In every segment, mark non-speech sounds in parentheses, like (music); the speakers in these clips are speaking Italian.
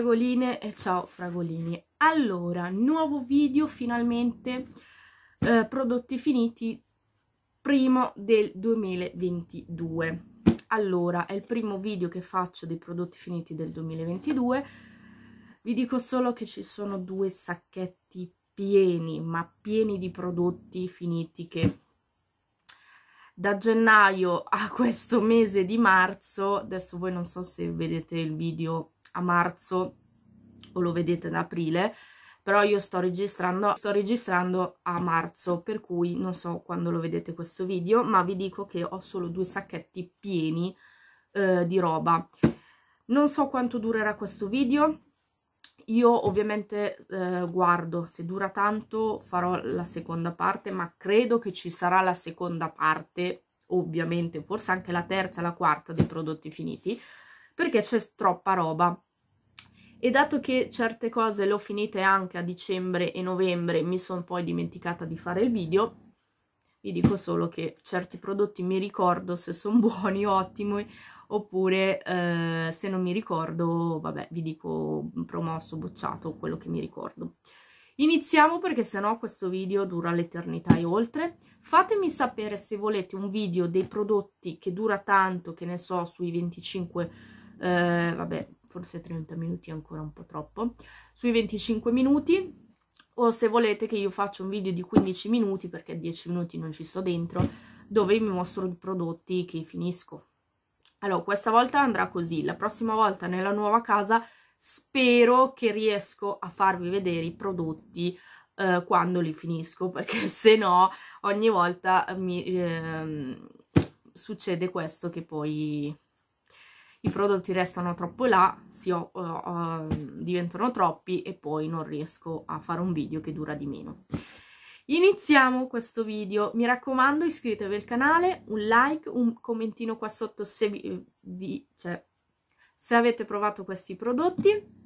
Fragoline e ciao fragolini. Allora, nuovo video finalmente, eh, prodotti finiti, primo del 2022. Allora, è il primo video che faccio dei prodotti finiti del 2022. Vi dico solo che ci sono due sacchetti pieni, ma pieni di prodotti finiti che da gennaio a questo mese di marzo, adesso voi non so se vedete il video a marzo o lo vedete ad aprile, però io sto registrando, sto registrando a marzo, per cui non so quando lo vedete questo video, ma vi dico che ho solo due sacchetti pieni eh, di roba. Non so quanto durerà questo video, io ovviamente eh, guardo, se dura tanto farò la seconda parte, ma credo che ci sarà la seconda parte, ovviamente, forse anche la terza la quarta dei prodotti finiti, perché c'è troppa roba. E dato che certe cose le ho finite anche a dicembre e novembre, mi sono poi dimenticata di fare il video, vi dico solo che certi prodotti mi ricordo se sono (laughs) buoni, ottimi, oppure eh, se non mi ricordo, vabbè, vi dico promosso, bocciato, quello che mi ricordo. Iniziamo perché sennò questo video dura l'eternità e oltre. Fatemi sapere se volete un video dei prodotti che dura tanto, che ne so, sui 25 eh, vabbè, forse 30 minuti è ancora un po' troppo, sui 25 minuti, o se volete che io faccia un video di 15 minuti, perché 10 minuti non ci sto dentro, dove vi mostro i prodotti che finisco. Allora, questa volta andrà così, la prossima volta nella nuova casa spero che riesco a farvi vedere i prodotti eh, quando li finisco, (laughs) perché se no ogni volta mi eh, succede questo che poi i prodotti restano troppo là, si, uh, uh, diventano troppi e poi non riesco a fare un video che dura di meno. Iniziamo questo video, mi raccomando iscrivetevi al canale, un like, un commentino qua sotto se, vi, vi, cioè, se avete provato questi prodotti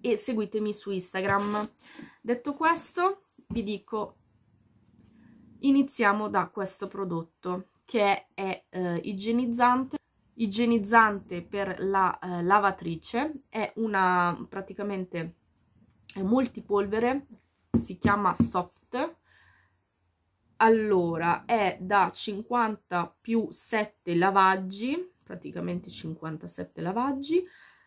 e seguitemi su Instagram. Detto questo vi dico iniziamo da questo prodotto che è eh, igienizzante igienizzante per la eh, lavatrice, è una praticamente è multipolvere, si chiama Soft, allora è da 50 più 7 lavaggi, praticamente 57 lavaggi,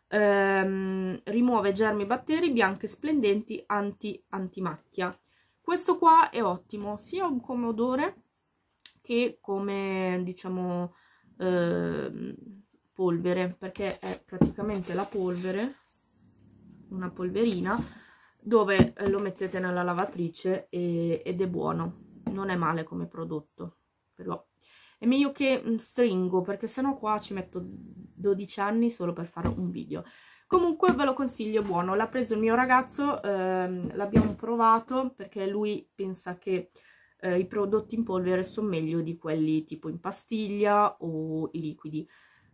ehm, rimuove germi batteri bianchi splendenti anti antimacchia. Questo qua è ottimo sia come odore che come diciamo eh, polvere perché è praticamente la polvere una polverina dove lo mettete nella lavatrice e, ed è buono. Non è male come prodotto però. È meglio che mm, stringo perché sennò qua ci metto 12 anni solo per fare un video. Comunque ve lo consiglio buono. L'ha preso il mio ragazzo ehm, l'abbiamo provato perché lui pensa che eh, i prodotti in polvere sono meglio di quelli tipo in pastiglia o liquidi.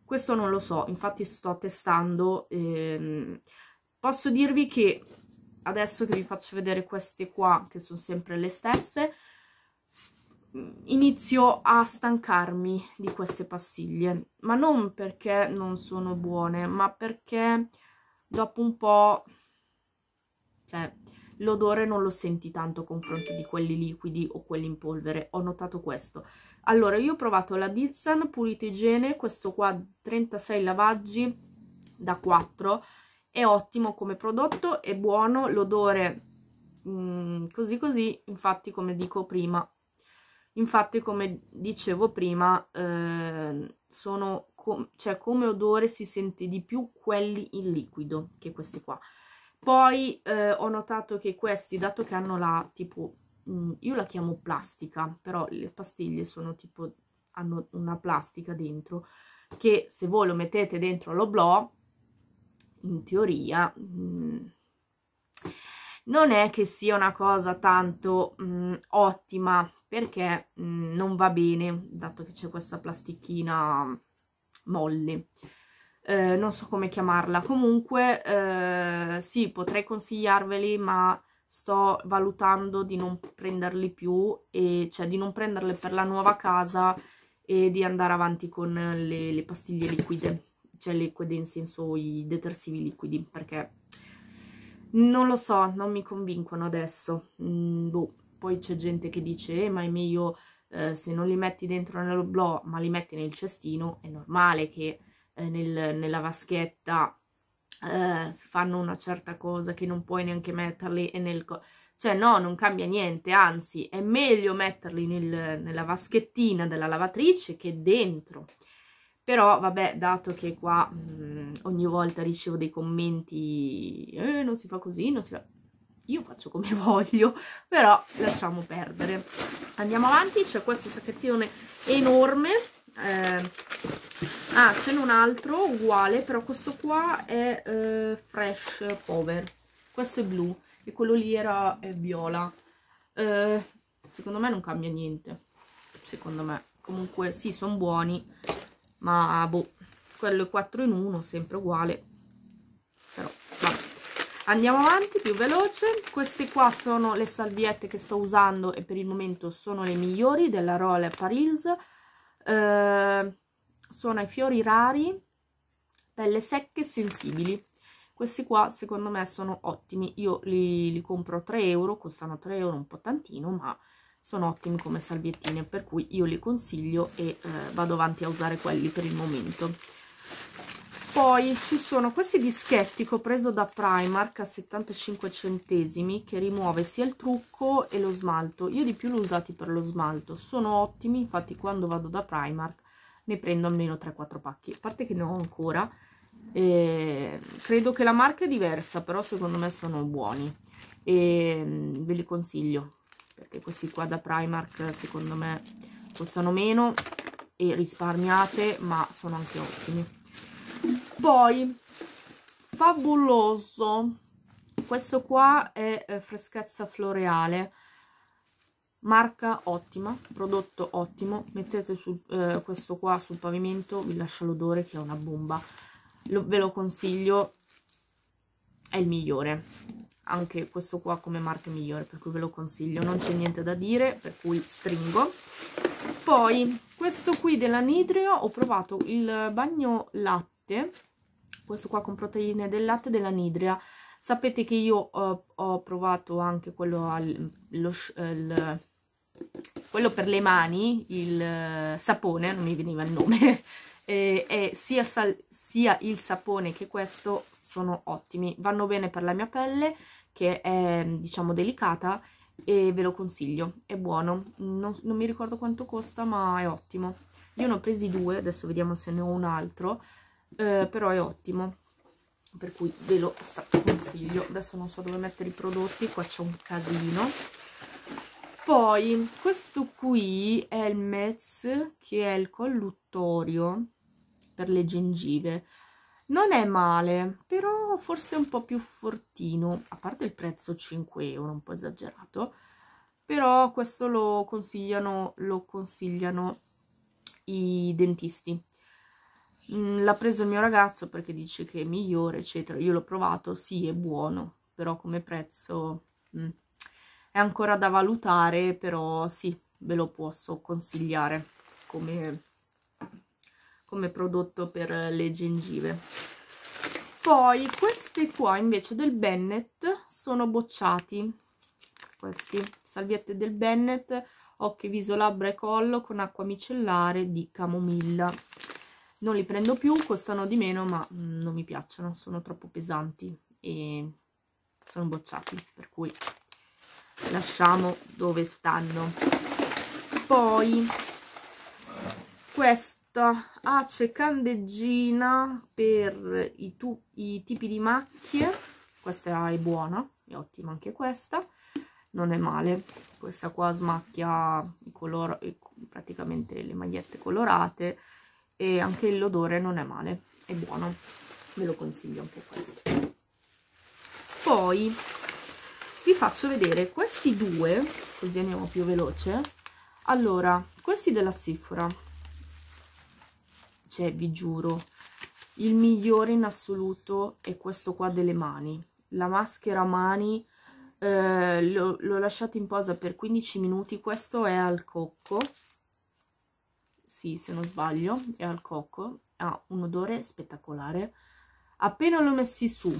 Questo non lo so, infatti sto testando. Ehm, posso dirvi che adesso che vi faccio vedere queste qua, che sono sempre le stesse, inizio a stancarmi di queste pastiglie, ma non perché non sono buone, ma perché dopo un po', cioè, l'odore non lo senti tanto a confronto di quelli liquidi o quelli in polvere, ho notato questo. Allora, io ho provato la Dizan Pulito Igiene, questo qua 36 lavaggi da 4, è ottimo come prodotto, è buono, l'odore mm, così così, infatti come dico prima, infatti come dicevo prima, eh, sono, cioè come odore si sente di più quelli in liquido che questi qua. Poi eh, ho notato che questi, dato che hanno la tipo, mh, mm, io la chiamo plastica, però le pastiglie sono tipo, hanno una plastica dentro, che se voi lo mettete dentro l'oblò, in teoria, mh, mm, non è che sia una cosa tanto mh, mm, ottima, perché non va bene, dato che c'è questa plastichina molle eh, non so come chiamarla, comunque eh, sì, potrei consigliarveli, ma sto valutando di non prenderli più, e, cioè di non prenderle per la nuova casa e di andare avanti con le, le pastiglie liquide, cioè liquide in senso i detersivi liquidi, perché non lo so, non mi convincono adesso. Mm, boh. Poi c'è gente che dice, eh, ma è meglio eh, se non li metti dentro nello blog, ma li metti nel cestino, è normale che nel, nella vaschetta eh, fanno una certa cosa che non puoi neanche metterli e nel... Cioè no, non cambia niente, anzi è meglio metterli nel, nella vaschettina della lavatrice che dentro. Però vabbè, dato che qua mh, mm, ogni volta ricevo dei commenti, eh, non si fa così, non si fa... Io faccio come (laughs) voglio, però lasciamo perdere. Andiamo avanti, c'è questo sacchettino enorme. Eh, ah, ce n'è un altro uguale, però questo qua è eh, Fresh Power. Questo è blu e quello lì era è viola. Eh, secondo me non cambia niente. Secondo me. Comunque sì, sono buoni, ma boh, quello è 4 in 1, sempre uguale. Però vabbè. Andiamo avanti, più veloce. Queste qua sono le salviette che sto usando e per il momento sono le migliori della Roller Paris. Eh, sono ai fiori rari, pelle secche e sensibili. Questi qua secondo me sono ottimi. Io li, li compro a 3 euro costano 3 euro un po' tantino ma sono ottimi come salviettine per cui io li consiglio e eh, vado avanti a usare quelli per il momento. Poi ci sono questi dischetti che ho preso da Primark a 75 centesimi che rimuove sia il trucco e lo smalto. Io di più l'ho usati per lo smalto. Sono ottimi infatti quando vado da Primark ne prendo almeno 3-4 pacchi. A parte che ne ho ancora. E credo che la marca è diversa però secondo me sono buoni. E mm, ve li consiglio perché questi qua da Primark secondo me costano meno e risparmiate ma sono anche ottimi. Poi fabuloso. Questo qua è eh, freschezza floreale marca ottima prodotto ottimo mettete su, eh, questo qua sul pavimento vi lascia l'odore che è una bomba lo, ve lo consiglio, è il migliore. Anche questo qua come marca migliore, per cui ve lo consiglio. Non c'è niente da dire, per cui stringo. Poi, questo qui della Nidrio, ho provato il bagno latte, questo qua con proteine del latte della Nidria. Sapete che io ho, ho provato anche quello, al, lo, il, quello per le mani, il sapone, non mi veniva il nome, (laughs) eh, e sia, sia il sapone che questo sono ottimi, vanno bene per la mia pelle che è diciamo delicata e ve lo consiglio, è buono, non, non mi ricordo quanto costa ma è ottimo. Io ne ho presi due, adesso vediamo se ne ho un altro, eh, però è ottimo, per cui ve lo consiglio. Adesso non so dove mettere i prodotti, qua c'è un casino. Poi questo qui è il Metz, che è il colluttorio, per le gengive non è male però forse un po' più fortino a parte il prezzo 5 euro un po' esagerato però questo lo consigliano lo consigliano i dentisti l'ha preso il mio ragazzo perché dice che è migliore eccetera. Io l'ho provato sì è buono però come prezzo mm, è ancora da valutare però sì ve lo posso consigliare come come prodotto per le gengive. Poi queste qua invece del Bennett sono bocciati. Questi salviette del Bennett occhi, viso, labbra e collo con acqua micellare di camomilla non li prendo più, costano di meno ma mm, non mi piacciono, sono troppo pesanti e sono bocciati per cui lasciamo dove stanno. Poi questa ace candeggina per i, i, tipi di macchie. Questa è buona è ottima anche questa. Non è male questa qua smacchia i color praticamente le magliette colorate e anche l'odore non è male è buono. Ve lo consiglio anche questo. Poi vi faccio vedere questi due così andiamo più veloce. Allora questi della Sephora. Cioè vi giuro il migliore in assoluto è questo qua delle mani. La maschera mani eh, l'ho lasciato in posa per 15 minuti. Questo è al cocco sì se non sbaglio è al cocco ha un odore spettacolare. Appena l'ho messi su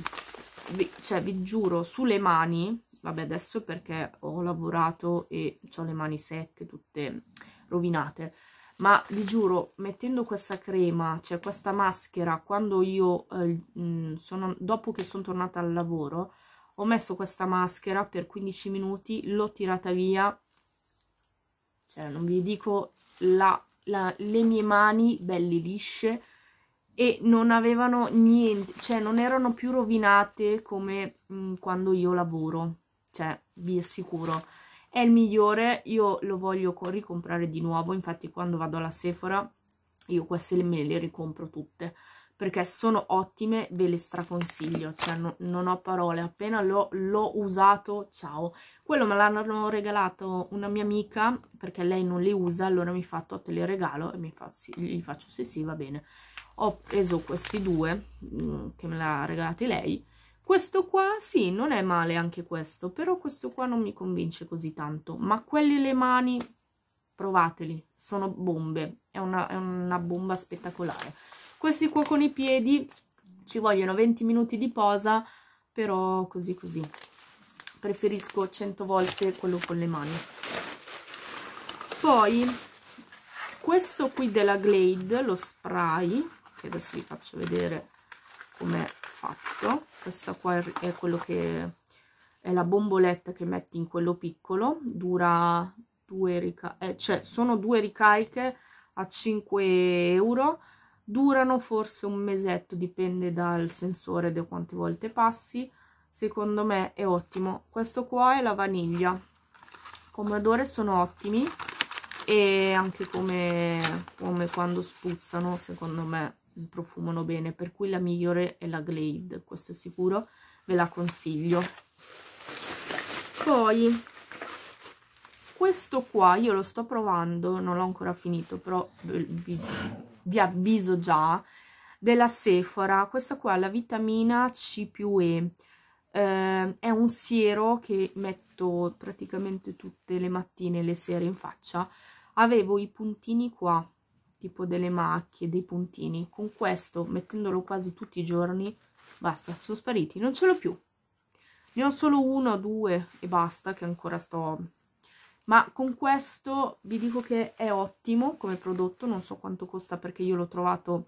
vi, cioè vi giuro sulle mani vabbè adesso perché ho lavorato e ho le mani secche tutte rovinate ma vi giuro mettendo questa crema cioè questa maschera quando io eh, mm, sono dopo che sono tornata al lavoro ho messo questa maschera per 15 minuti l'ho tirata via. Cioè non vi dico la, la, le mie mani belle lisce e non avevano niente cioè non erano più rovinate come mh, mm, quando io lavoro cioè vi assicuro. È il migliore, io lo voglio ricomprare di nuovo, infatti quando vado alla Sephora io queste me le ricompro tutte, perché sono ottime, ve le straconsiglio, cioè no, non ho parole, appena l'ho usato, ciao. Quello me l'hanno regalato una mia amica, perché lei non le usa, allora mi fa, te le regalo, e mi fa, sì, gli faccio sì sì, va bene. Ho preso questi due, mm, che me l'ha regalati lei, questo qua, sì, non è male anche questo, però questo qua non mi convince così tanto. Ma quelli le mani, provateli, sono bombe, è una, è una bomba spettacolare. Questi qua con i piedi ci vogliono 20 minuti di posa, però così così. Preferisco 100 volte quello con le mani. Poi, questo qui della Glade, lo spray, che adesso vi faccio vedere com'è fatto questa qua è quello che è la bomboletta che metti in quello piccolo dura due ricariche eh, cioè sono due ricariche a 5 euro durano forse un mesetto dipende dal sensore da quante volte passi. Secondo me è ottimo. Questo qua è la vaniglia. Come odore sono ottimi e anche come, come quando spuzzano secondo me profumano bene. Per cui la migliore è la Glade questo è sicuro. Ve la consiglio. Poi questo qua io lo sto provando non l'ho ancora finito però vi, vi avviso già della Sephora questa qua la vitamina C più E eh, è un siero che metto praticamente tutte le mattine e le sere in faccia avevo i puntini qua tipo delle macchie, dei puntini. Con questo, mettendolo quasi tutti i giorni, basta, sono spariti. Non ce l'ho più. Ne ho solo uno due e basta, che ancora sto... Ma con questo vi dico che è ottimo come prodotto, non so quanto costa perché io l'ho trovato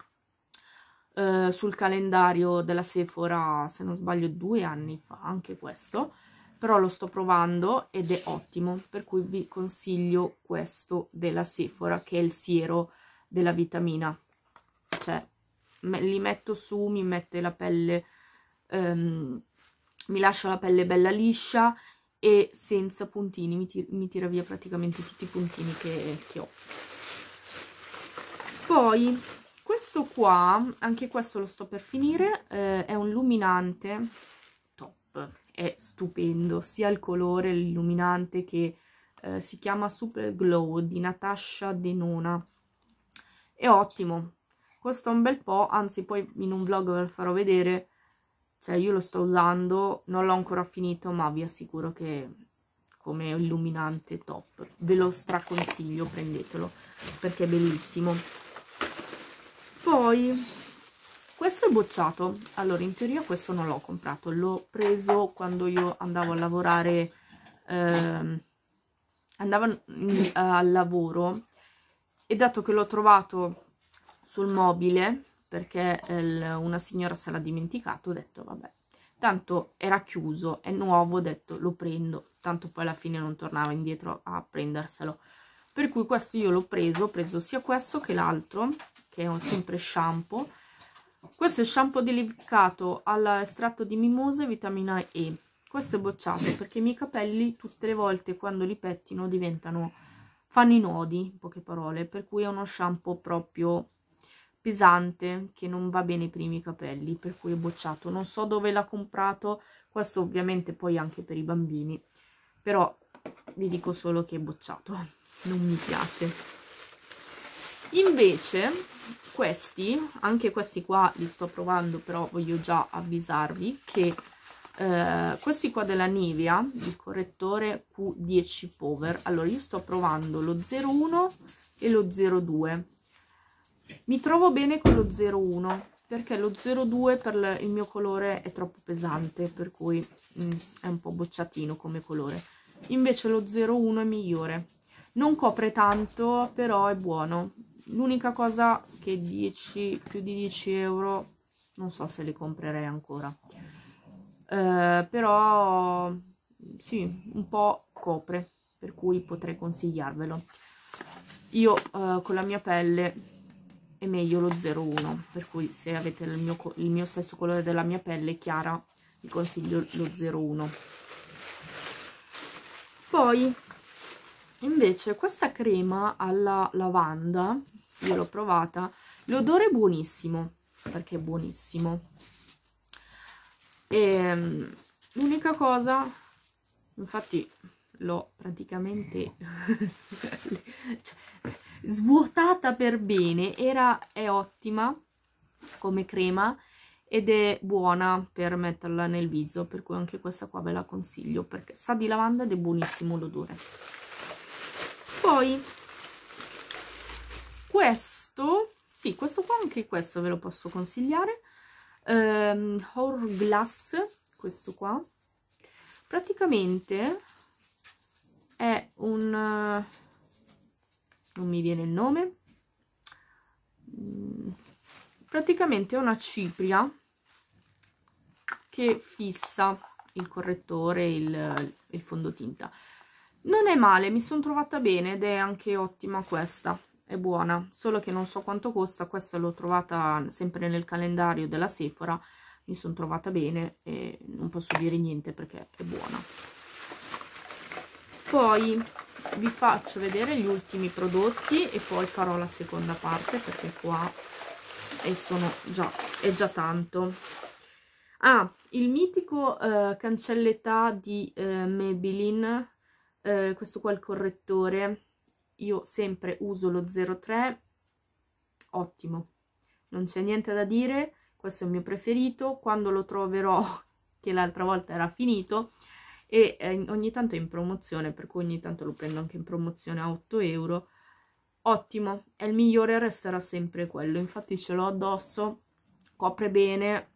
eh, sul calendario della Sephora, se non sbaglio, due anni fa, anche questo. Però lo sto provando ed è ottimo, per cui vi consiglio questo della Sephora, che è il siero della vitamina. Cioè me, li metto su mi mette la pelle um, mi lascia la pelle bella liscia e senza puntini mi, tir mi tira via praticamente tutti i puntini che, che ho. Poi questo qua anche questo lo sto per finire eh, è un illuminante top è stupendo sia il colore l'illuminante che eh, si chiama Super Glow di Natasha Denona. È ottimo costa un bel po' anzi poi in un vlog ve lo farò vedere cioè io lo sto usando non l'ho ancora finito ma vi assicuro che come illuminante top. Ve lo straconsiglio prendetelo perché è bellissimo. Poi questo è bocciato. Allora in teoria questo non l'ho comprato l'ho preso quando io andavo a lavorare eh, andavo al lavoro e dato che l'ho trovato sul mobile perché il, una signora se l'ha dimenticato ho detto vabbè. Tanto era chiuso è nuovo ho detto lo prendo. Tanto poi alla fine non tornava indietro a prenderselo. Per cui questo io l'ho preso ho preso sia questo che l'altro che è un sempre shampoo. Questo è shampoo delicato all'estratto di mimosa e vitamina E. Questo è bocciato perché i miei capelli tutte le volte quando li pettino diventano fanno i nodi, in poche parole, per cui è uno shampoo proprio pesante che non va bene per i miei capelli, per cui è bocciato. Non so dove l'ha comprato, questo ovviamente poi anche per i bambini, però vi dico solo che è bocciato, (laughs) non mi piace. Invece questi, anche questi qua li sto provando, però voglio già avvisarvi che eh, questi qua della Nivea il correttore Q10 Power allora io sto provando lo 01 e lo 02 mi trovo bene con lo 01 perché lo 02 per il mio colore è troppo pesante per cui mm, è un po' bocciatino come colore. Invece lo 01 è migliore. Non copre tanto però è buono. L'unica cosa che 10 più di 10 euro non so se li comprerei ancora. Eh, però sì un po' copre per cui potrei consigliarvelo. Io eh, con la mia pelle è meglio lo 01 per cui se avete il mio, il mio stesso colore della mia pelle chiara vi consiglio lo 01 poi invece questa crema alla lavanda io l'ho provata l'odore è buonissimo perché è buonissimo. Ehm, l'unica cosa infatti l'ho praticamente (laughs) cioè, svuotata per bene, era, è ottima come crema ed è buona per metterla nel viso, per cui anche questa qua ve la consiglio, perché sa di lavanda ed è buonissimo l'odore. Poi, questo, sì, questo qua anche questo ve lo posso consigliare, um, Hourglass, questo qua, praticamente è un non mi viene il nome. Mm, praticamente è una cipria che fissa il correttore il, il fondotinta. Non è male mi sono trovata bene ed è anche ottima questa. È buona solo che non so quanto costa. Questa l'ho trovata sempre nel calendario della Sephora. Mi sono trovata bene e non posso dire niente perché è buona poi vi faccio vedere gli ultimi prodotti e poi farò la seconda parte perché qua sono già, è già tanto. Ah, il mitico eh, cancelletta di eh, Maybelline eh, questo qua è il correttore. Io sempre uso lo 03 ottimo. Non c'è niente da dire. Questo è il mio preferito. Quando lo troverò (laughs) che l'altra volta era finito e eh, ogni tanto è in promozione, per cui ogni tanto lo prendo anche in promozione a 8 euro. Ottimo, è il migliore, resterà sempre quello, infatti ce l'ho addosso, copre bene,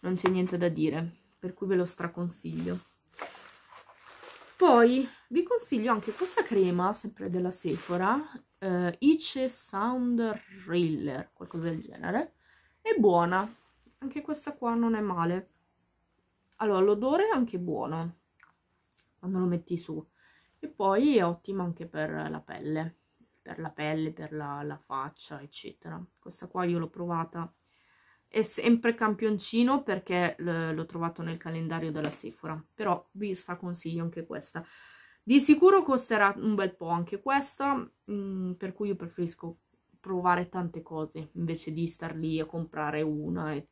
non c'è niente da dire, per cui ve lo straconsiglio. Poi vi consiglio anche questa crema, sempre della Sephora, eh, Ice Sound Thriller, qualcosa del genere, è buona, anche questa qua non è male allora l'odore è anche buono quando lo metti su. E poi è ottimo anche per la pelle per la pelle, per la, la faccia eccetera. Questa qua io l'ho provata. È sempre campioncino perché l'ho trovato nel calendario della Sephora però vi straconsiglio anche questa. Di sicuro costerà un bel po' anche questa mh, mm, per cui io preferisco provare tante cose invece di star lì a comprare una e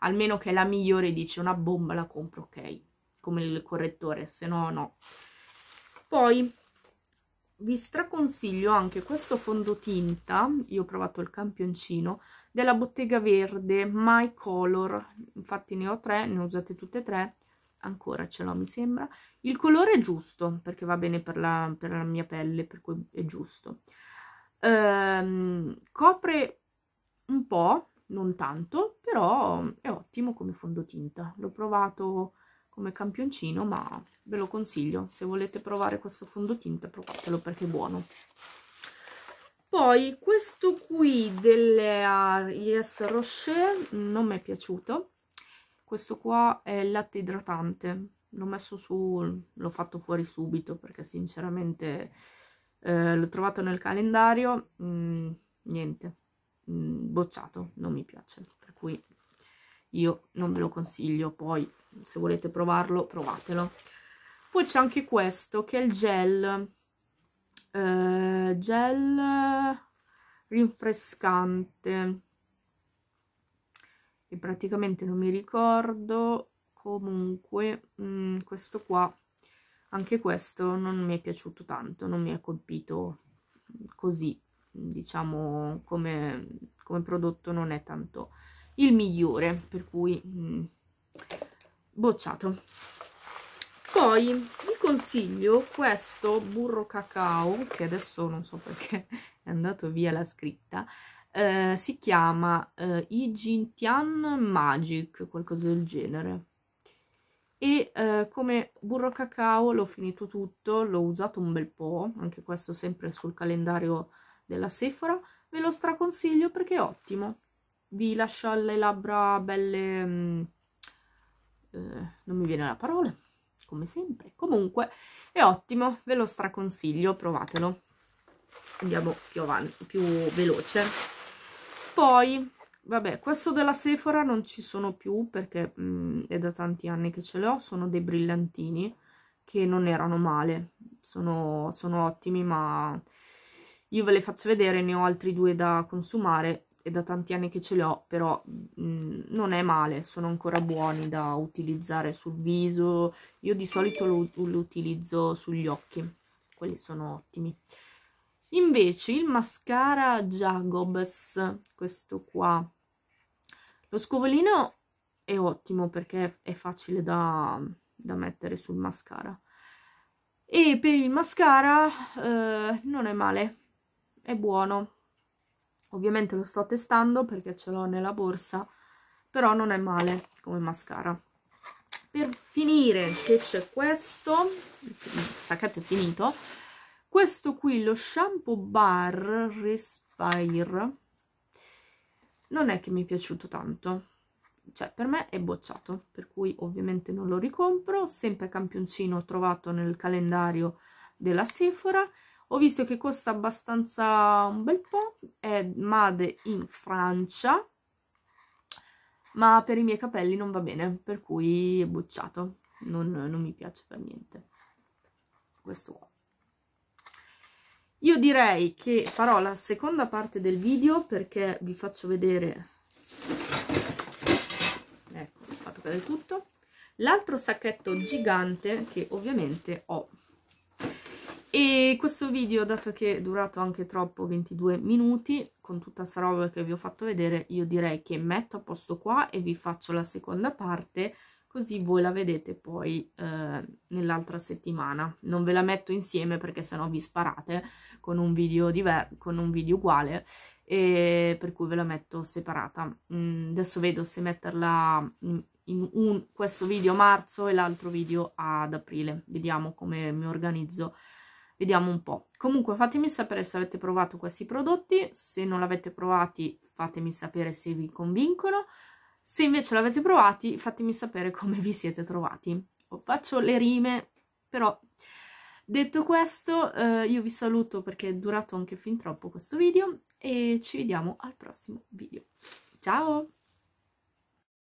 almeno che è la migliore dice una bomba la compro ok come il correttore se no no. Poi vi straconsiglio anche questo fondotinta io ho provato il campioncino della bottega verde my color. Infatti ne ho tre ne ho usate tutte e tre ancora ce l'ho mi sembra. Il colore è giusto perché va bene per la, per la mia pelle per cui è giusto. Ehm, copre un po' non tanto, però è ottimo come fondotinta. L'ho provato come campioncino, ma ve lo consiglio. Se volete provare questo fondotinta, provatelo perché è buono. Poi questo qui delle uh, Yes Rocher non mi è piaciuto. Questo qua è il latte idratante. L'ho messo su, l'ho fatto fuori subito perché sinceramente eh, l'ho trovato nel calendario. Mm, niente, Mm, bocciato, non mi piace, per cui io non ve lo consiglio, poi se volete provarlo, provatelo. Poi c'è anche questo, che è il gel, eh, gel rinfrescante, e praticamente non mi ricordo, comunque mh, mm, questo qua, anche questo non mi è piaciuto tanto, non mi ha colpito così diciamo come, come prodotto non è tanto il migliore per cui mh, mm, bocciato poi vi consiglio questo burro cacao che adesso non so perché (laughs) è andato via la scritta eh, si chiama eh, Ijintian Magic, qualcosa del genere. E eh, come burro cacao l'ho finito tutto, l'ho usato un bel po', anche questo sempre sul calendario della Sephora, ve lo straconsiglio perché è ottimo. Vi lascia le labbra belle... Mm, eh, non mi viene la parola, come sempre. Comunque è ottimo, ve lo straconsiglio, provatelo. Andiamo più avanti, più veloce. Poi, vabbè, questo della Sephora non ci sono più perché mh, mm, è da tanti anni che ce le ho, sono dei brillantini che non erano male, sono, sono ottimi ma io ve le faccio vedere, ne ho altri due da consumare è da tanti anni che ce li ho, però mh, mm, non è male, sono ancora buoni da utilizzare sul viso. Io di solito lo, lo utilizzo sugli occhi, quelli sono ottimi. Invece il mascara Jacobs, questo qua, lo scovolino è ottimo perché è facile da, da mettere sul mascara. E per il mascara eh, non è male, è buono, Ovviamente lo sto testando perché ce l'ho nella borsa, però non è male come mascara. Per finire che c'è questo, il sacchetto è finito, questo qui, lo shampoo bar Respire, non è che mi è piaciuto tanto. Cioè, per me è bocciato, per cui ovviamente non lo ricompro. Sempre campioncino trovato nel calendario della Sephora ho visto che costa abbastanza un bel po', è made in Francia, ma per i miei capelli non va bene, per cui è bocciato, non, non mi piace per niente. Questo qua. Io direi che farò la seconda parte del video perché vi faccio vedere, ecco, ho fatto cadere tutto, l'altro sacchetto gigante che ovviamente ho e questo video, dato che è durato anche troppo, 22 minuti, con tutta questa roba che vi ho fatto vedere, io direi che metto a posto qua e vi faccio la seconda parte, così voi la vedete poi eh, nell'altra settimana. Non ve la metto insieme perché sennò vi sparate con un video, con un video uguale, per cui ve la metto separata. Mm, adesso vedo se metterla in, in un, questo video a marzo e l'altro video ad aprile. Vediamo come mi organizzo Vediamo un po'. Comunque fatemi sapere se avete provato questi prodotti, se non l'avete provati fatemi sapere se vi convincono, se invece l'avete provati fatemi sapere (laughs) come vi siete trovati. Faccio le rime, però detto questo eh, io vi saluto perché è durato anche fin troppo questo video e ci vediamo al prossimo video. Ciao!